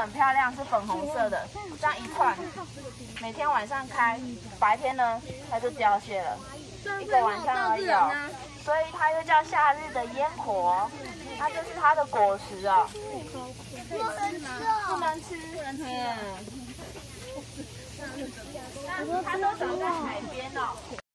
很漂亮，是粉红色的，这样一串，每天晚上开，白天呢它就凋谢了，一个晚上而已、哦，所以它又叫夏日的烟火，它就是它的果实、哦，不能吃，不能吃，不能吃。它都长在海边哦。